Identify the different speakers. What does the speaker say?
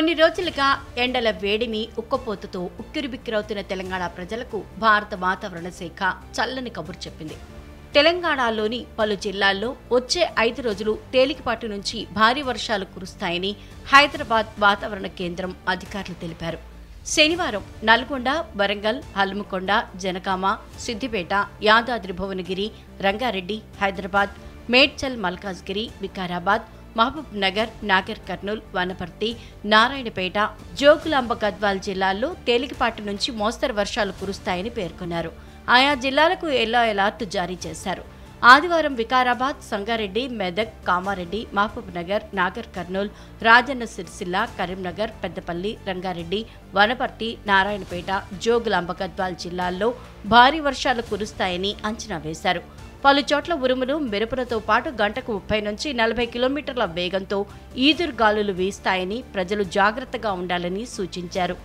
Speaker 1: కొన్ని రోజులుగా ఎండల వేడిని ఉక్కపోతుతో ఉక్కిరిబిక్కిరవుతున్న తెలంగాణ ప్రజలకు భారత వాతావరణ శాఖ చల్లని కబురు చెప్పింది. తెలంగాణలోని పలు జిల్లాల్లో వచ్చే ఐదు రోజులు తేలికపాటి నుంచి భారీ వర్షాలు కురుస్తాయని హైదరాబాద్ వాతావరణ కేంద్రం అధికారులు తెలిపారు. శనివారం నల్గొండ వరంగల్ హల్మకొండ జనగామ సిద్దిపేట యాదాద్రి భువనగిరి రంగారెడ్డి హైదరాబాద్ మేడ్చల్ మల్కాజ్గిరి వికారాబాద్ మహబూబ్ నగర్ నాగర్ కర్నూల్ వనపర్తి నారాయణపేట జోగులాంబ గద్వాల్ జిల్లాల్లో తేలికపాటి నుంచి మోస్తరు వర్షాలు కురుస్తాయని పేర్కొన్నారు. ఆయా జిల్లాలకు ఎల్లో అలర్ట్ జారీ చేశారు. ఆదివారం వికారాబాద్ సంగారెడ్డి మెదక్ కామారెడ్డి మహబూబ్ నగర్ నాగర్ కర్నూల్ రాజన్న సిరిసిల్ల కరీంనగర్ పెద్దపల్లి రంగారెడ్డి వనపర్తి నారాయణపేట జోగులాంబ గద్వాల్ జిల్లాల్లో భారీ వర్షాలు కురుస్తాయని అంచనా వేశారు. పలు చోట్ల ఉరుములు మెరుపులతో పాటు గంటకు ముప్పై నుంచి నలభై కిలోమీటర్ల వేగంతో ఈదురు గాలులు వీస్తాయని ప్రజలు జాగ్రత్తగా ఉండాలని సూచించారు.